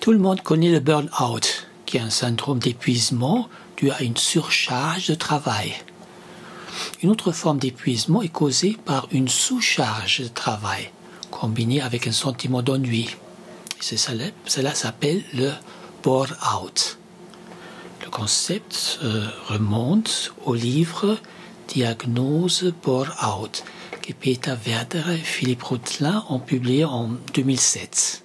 Tout le monde connaît le burn-out, qui est un syndrome d'épuisement dû à une surcharge de travail. Une autre forme d'épuisement est causée par une sous-charge de travail, combinée avec un sentiment d'ennui. Cela s'appelle le bore-out. Le concept remonte au livre Diagnose bore-out que Peter Werder et Philippe Routelin ont publié en 2007.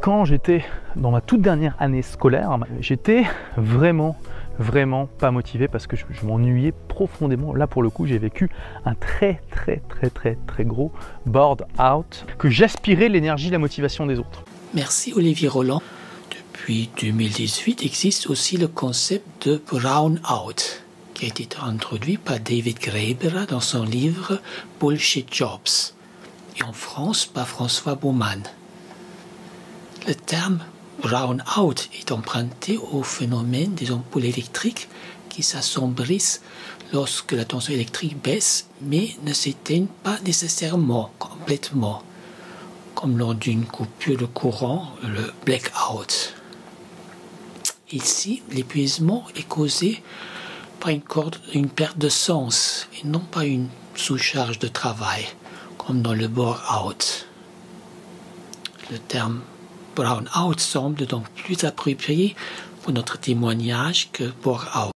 Quand j'étais dans ma toute dernière année scolaire, j'étais vraiment vraiment pas motivé parce que je, m'ennuyais profondément. Là, pour le coup, j'ai vécu un très, très, très, très, très gros board out que j'aspirais l'énergie, la motivation des autres. Merci Olivier Roland. Depuis 2018 existe aussi le concept de brown out qui a été introduit par David Graeber dans son livre Bullshit Jobs et en France par François Baumann. Le terme brown out est emprunté au phénomène des ampoules électriques qui s'assombrissent lorsque la tension électrique baisse mais ne s'éteignent pas nécessairement complètement, comme lors d'une coupure de courant, le blackout. Ici, l'épuisement est causé par une, perte de sens et non pas une sous-charge de travail, comme dans le bore-out. Le terme Brown Out semble donc plus approprié pour notre témoignage que pour Out.